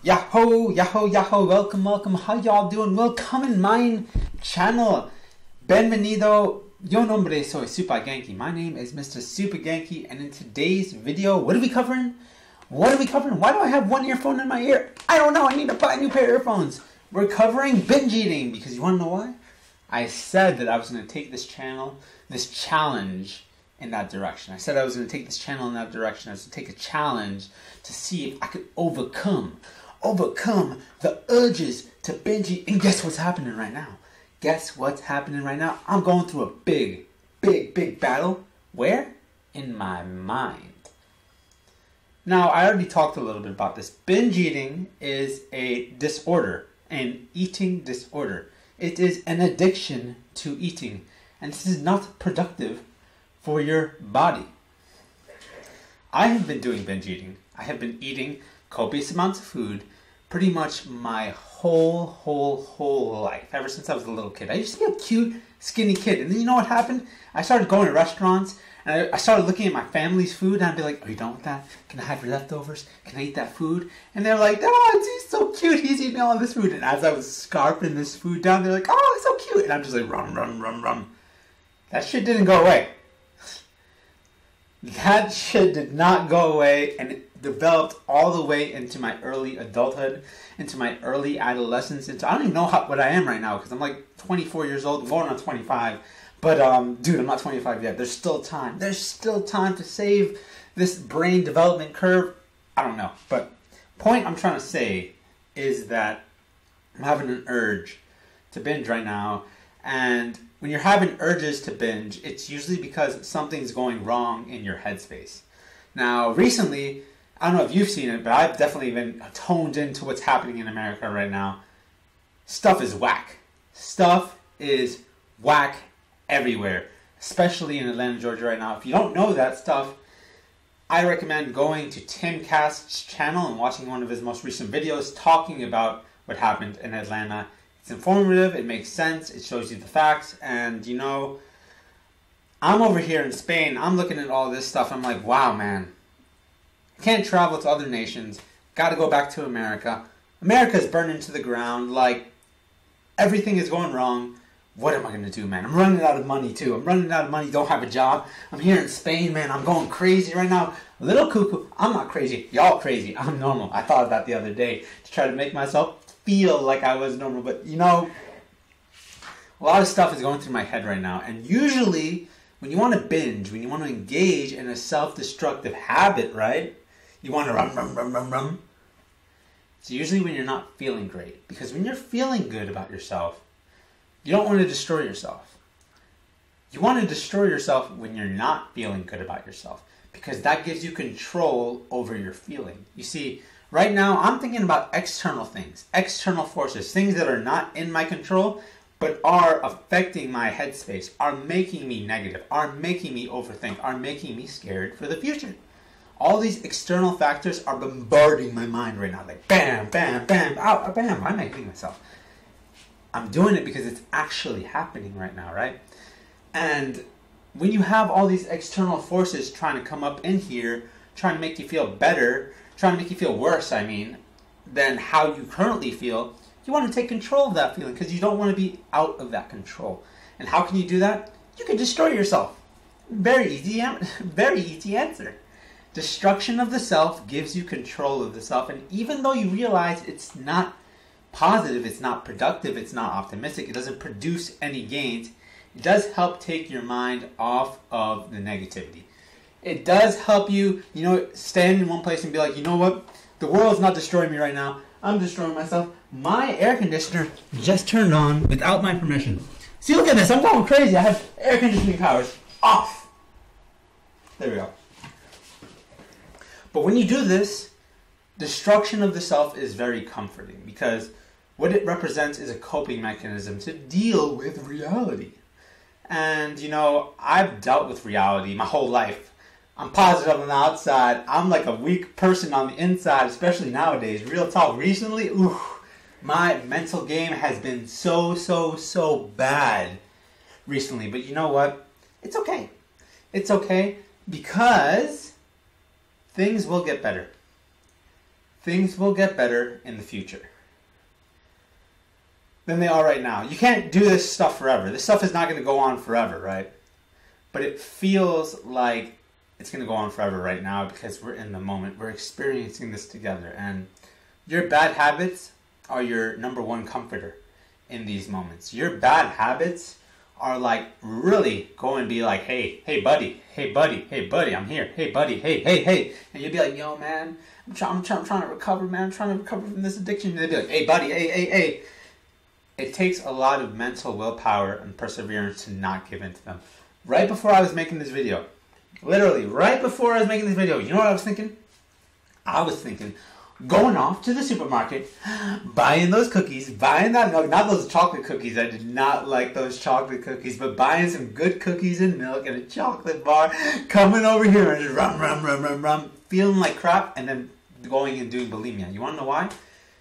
Yahoo, yahoo, yahoo, welcome, welcome. How y'all doing? Welcome in my channel. Bienvenido. Yo nombre soy Supagenki. My name is Mr. Supagenki, and in today's video, what are we covering? What are we covering? Why do I have one earphone in my ear? I don't know. I need to buy a new pair of earphones. We're covering binge eating because you want to know why? I said that I was going to take this channel, this challenge, in that direction. I said I was going to take this channel in that direction. I was going to take a challenge to see if I could overcome overcome the urges to binge. And guess what's happening right now? Guess what's happening right now? I'm going through a big, big, big battle. Where? In my mind. Now, I already talked a little bit about this. Binge eating is a disorder, an eating disorder. It is an addiction to eating, and this is not productive for your body. I have been doing binge eating. I have been eating copious amounts of food pretty much my whole, whole, whole life, ever since I was a little kid. I used to be a cute, skinny kid. And then you know what happened? I started going to restaurants and I, started looking at my family's food and I'd be like, Are you done with that? Can I have your leftovers? Can I eat that food? And they're like, Oh, he's so cute. He's eating all this food. And as I was scarfing this food down, they're like, Oh, it's so cute. And I'm just like, Rum, rum, rum, rum. That shit didn't go away. That shit did not go away. And developed all the way into my early adulthood, into my early adolescence. Into I don't even know how, what I am right now because I'm like 24 years old, going on 25. But um, dude, I'm not 25 yet. There's still time. There's still time to save this brain development curve. I don't know, but point I'm trying to say is that I'm having an urge to binge right now, and when you're having urges to binge, it's usually because something's going wrong in your headspace. Now, recently, I don't know if you've seen it, but I've definitely been toned into what's happening in America right now. Stuff is whack. Stuff is whack everywhere, especially in Atlanta, Georgia right now. If you don't know that stuff, I recommend going to Timcast's channel and watching one of his most recent videos talking about what happened in Atlanta. It's informative, it makes sense, it shows you the facts, and you know, I'm over here in Spain, I'm looking at all this stuff, I'm like, wow, man, can't travel to other nations. Got to go back to America. America's burning to the ground. Like, everything is going wrong. What am I going to do, man? I'm running out of money, too. I'm running out of money. Don't have a job. I'm here in Spain, man. I'm going crazy right now. A little cuckoo. I'm not crazy. Y'all crazy. I'm normal. I thought of that the other day to try to make myself feel like I was normal. But, you know, a lot of stuff is going through my head right now. And usually, when you want to binge, when you want to engage in a self destructive habit, right? You want to run, run, run, run, run. It's usually when you're not feeling great. Because when you're feeling good about yourself, you don't want to destroy yourself. You want to destroy yourself when you're not feeling good about yourself. Because that gives you control over your feeling. You see, right now I'm thinking about external things, external forces, things that are not in my control, but are affecting my headspace, are making me negative, are making me overthink, are making me scared for the future all these external factors are bombarding my mind right now. Like bam, bam, bam, ow, bam. Why am I hitting myself? I'm doing it because it's actually happening right now, right? And when you have all these external forces trying to come up in here, trying to make you feel better, trying to make you feel worse, I mean, than how you currently feel, you want to take control of that feeling because you don't want to be out of that control. And how can you do that? You can destroy yourself. Very easy, very easy answer. Destruction of the self gives you control of the self, and even though you realize it's not positive, it's not productive, it's not optimistic, it doesn't produce any gains, it does help take your mind off of the negativity. It does help you, you know, stand in one place and be like, you know what? The world's not destroying me right now. I'm destroying myself. My air conditioner just turned on without my permission. See, look at this. I'm going crazy. I have air conditioning powers off. There we go. But when you do this, destruction of the self is very comforting because what it represents is a coping mechanism to deal with reality. And you know, I've dealt with reality my whole life. I'm positive on the outside. I'm like a weak person on the inside, especially nowadays. Real talk. Recently, ooh, my mental game has been so, so, so bad recently. But you know what? It's okay. It's okay because things will get better. things will get better in the future than they are right now. You can't do this stuff forever. This stuff is not going to go on forever, right? But it feels like it's going to go on forever right now because we're in the moment. We're experiencing this together. And your bad habits are your number one comforter in these moments. Your bad habits are like really go and be like, hey, hey, buddy, hey, buddy, hey, buddy, I'm here, hey, buddy, hey, hey, hey, and you'd be like, yo, man, I'm, try- I'm, try- I'm trying to recover, man, I'm trying to recover from this addiction. And they'd be like, hey, buddy, hey, hey, hey. It takes a lot of mental willpower and perseverance to not give in to them. Right before I was making this video, literally right before I was making this video, you know what I was thinking? I was thinking, going off to the supermarket, buying those cookies, buying that milk, not those chocolate cookies. I did not like those chocolate cookies, but buying some good cookies and milk and a chocolate bar, coming over here and just rum, rum, rum, rum, rum, feeling like crap, and then going and doing bulimia. You want to know why?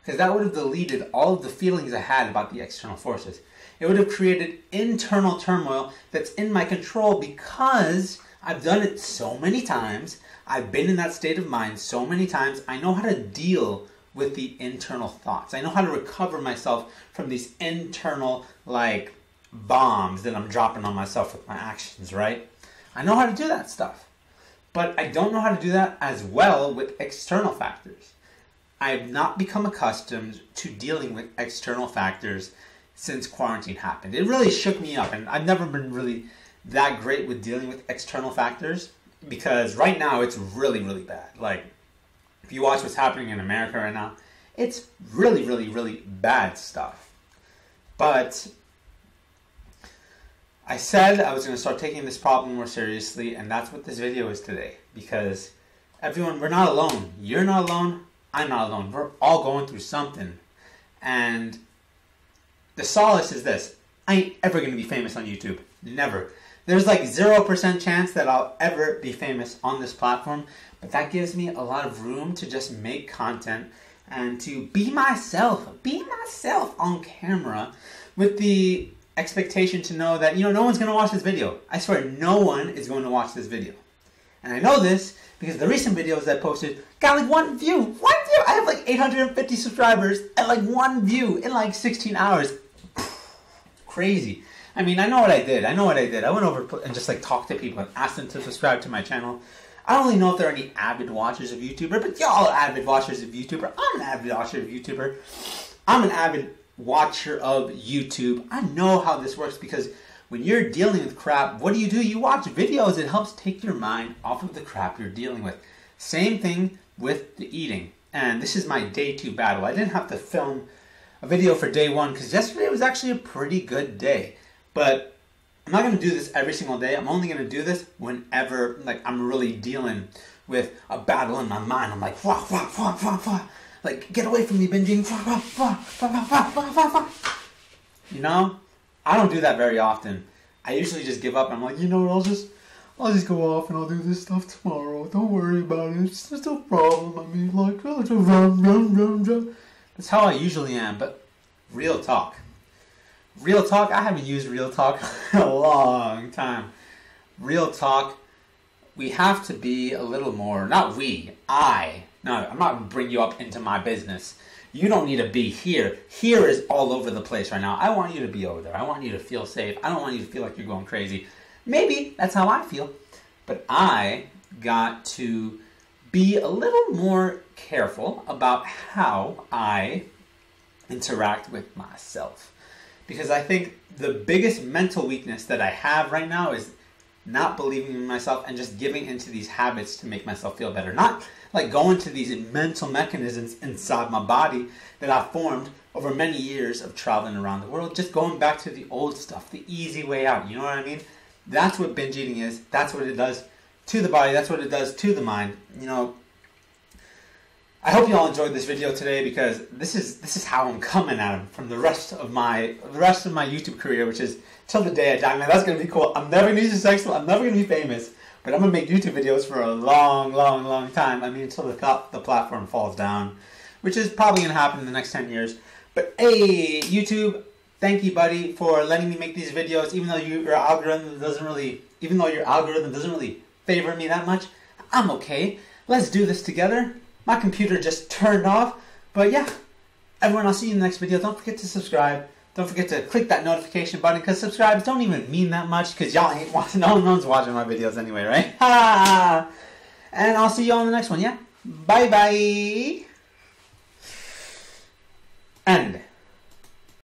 Because that would have deleted all of the feelings I had about the external forces. It would have created internal turmoil that's in my control because I've done it so many times. I've been in that state of mind so many times. I know how to deal with the internal thoughts. I know how to recover myself from these internal, like, bombs that I'm dropping on myself with my actions, right? I know how to do that stuff. But I don't know how to do that as well with external factors. I have not become accustomed to dealing with external factors since quarantine happened. It really shook me up, and I've never been really that great with dealing with external factors because right now it's really, really bad. Like, if you watch what's happening in America right now, it's really, really, really bad stuff. But I said I was going to start taking this problem more seriously, and that's what this video is today. Because everyone, we're not alone. You're not alone. I'm not alone. We're all going through something. And the solace is this I ain't ever going to be famous on YouTube. Never. There's like 0% chance that I'll ever be famous on this platform, but that gives me a lot of room to just make content and to be myself, be myself on camera with the expectation to know that, you know, no one's to watch this video. I swear, no one is going to watch this video. And I know this because the recent videos I posted got like one view. One view! I have like 850 subscribers and like one view in like 16 hours. Crazy. I mean, I know what I did. I know what I did. I went over and just like talked to people and asked them to subscribe to my channel. I don't really know if there are any avid watchers of YouTuber, but y'all are avid watchers of YouTuber. I'm an avid watcher of YouTuber. I'm an avid watcher of YouTube. I know how this works because when you're dealing with crap, what do you do? You watch videos. It helps take your mind off of the crap you're dealing with. Same thing with the eating. And this is my day two battle. I didn't have to film a video for day one because yesterday was actually a pretty good day. But I'm not going to do this every single day. I'm only going to do this whenever like I'm really dealing with a battle in my mind. I'm like, wah, wah, wah, wah, wah. Like, get away from me, binging. Wah, wah, wah, wah, wah, wah, wah, wah. You know? I don't do that very often. I usually just give up. I'm like, you know what? I'll just, I'll just go off and I'll do this stuff tomorrow. Don't worry about it. It's just no problem. I mean, like, run, run, run, run. That's how I usually am. But real talk. Real talk. I haven't used real talk a long time. Real talk. We have to be a little more. Not we. I. No, I'm not going to bring you up into my business. You don't need to be here. Here is all over the place right now. I want you to be over there. I want you to feel safe. I don't want you to feel like you're going crazy. Maybe that's how I feel. But I got to be a little more careful about how I interact with myself. Because I think the biggest mental weakness that I have right now is not believing in myself and just giving into these habits to make myself feel better. Not like going to these mental mechanisms inside my body that I formed over many years of traveling around the world, just going back to the old stuff, the easy way out. You know what I mean? That's what binge eating is. That's what it does to the body. That's what it does to the mind. You know, I hope you all enjoyed this video today because this is this is how I'm coming at them from the rest of my the rest of my YouTube career, which is till the day I die. Man, that's gonna be cool. I'm never gonna be successful. I'm never gonna be famous, but I'm gonna make YouTube videos for a long, long, long time. I mean, until the th- the platform falls down, which is probably gonna happen in the next ten years. But hey, YouTube, thank you, buddy, for letting me make these videos. Even though you, your algorithm doesn't really, even though your algorithm doesn't really favor me that much, I'm okay. Let's do this together. My computer just turned off. But yeah, everyone, I'll see you in the next video. Don't forget to subscribe. Don't forget to click that notification button because subscribes don't even mean that much because y'all ain't watching. No one's watching my videos anyway, right? Ha! And I'll see you on the next one. Yeah. Bye bye. End.